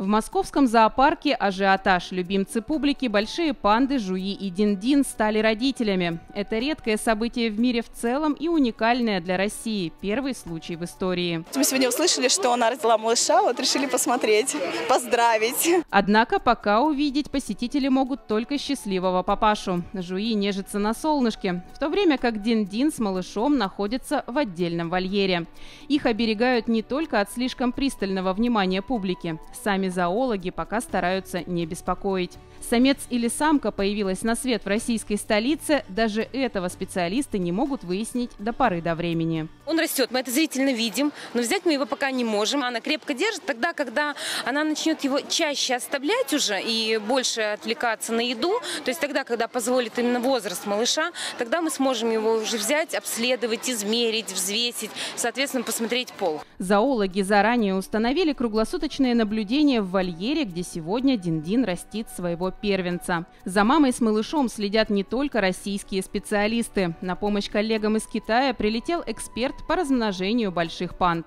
В московском зоопарке ажиотаж. Любимцы публики, большие панды Жуи и Дин-Дин стали родителями. Это редкое событие в мире в целом и уникальное для России. Первый случай в истории. Мы сегодня услышали, что она родила малыша, вот решили посмотреть, поздравить. Однако пока увидеть посетители могут только счастливого папашу. Жуи нежится на солнышке, в то время как Дин-Дин с малышом находятся в отдельном вольере. Их оберегают не только от слишком пристального внимания публики. Сами зоологи пока стараются не беспокоить. Самец или самка появилась на свет в российской столице, даже этого специалисты не могут выяснить до поры до времени. Он растет, мы это зрительно видим, но взять мы его пока не можем. Она крепко держит. Тогда, когда она начнет его чаще оставлять уже и больше отвлекаться на еду, то есть тогда, когда позволит именно возраст малыша, тогда мы сможем его уже взять, обследовать, измерить, взвесить, соответственно, посмотреть пол. Зоологи заранее установили круглосуточное наблюдение в вольере, где сегодня Дин-Дин растит своего первенца. За мамой с малышом следят не только российские специалисты. На помощь коллегам из Китая прилетел эксперт по размножению больших панд.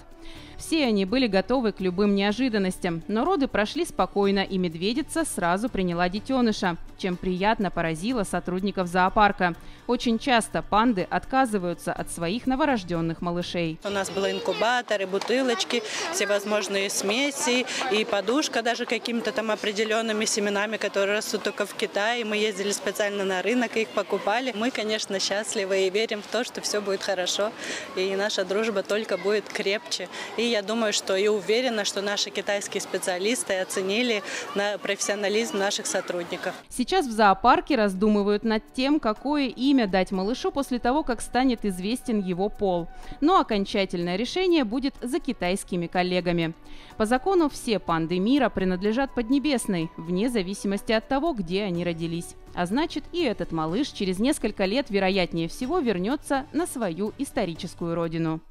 Все они были готовы к любым неожиданностям, но роды прошли спокойно, и медведица сразу приняла детеныша, чем приятно поразило сотрудников зоопарка. Очень часто панды отказываются от своих новорожденных малышей. У нас были инкубаторы, бутылочки, всевозможные смеси и подушка даже какими-то там определенными семенами, которые растут только в Китае. Мы ездили специально на рынок и их покупали. Мы, конечно, счастливы и верим в то, что все будет хорошо, и наша дружба только будет крепче. И я думаю, что и уверена, что наши китайские специалисты оценили на профессионализм наших сотрудников. Сейчас в зоопарке раздумывают над тем, какое имя дать малышу после того, как станет известен его пол. Но окончательное решение будет за китайскими коллегами. По закону все панды мира принадлежат Поднебесной, вне зависимости от того, где они родились. А значит, и этот малыш через несколько лет, вероятнее всего, вернется на свою историческую родину.